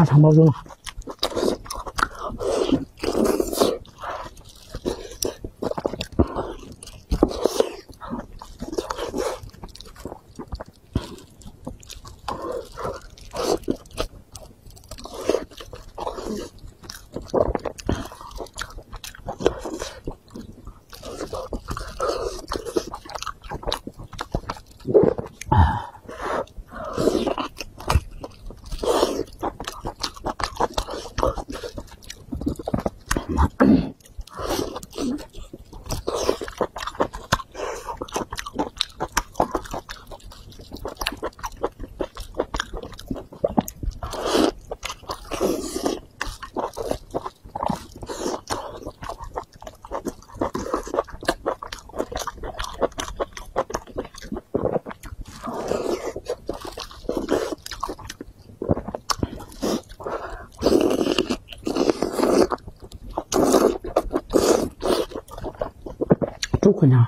大肠包肉。不可能？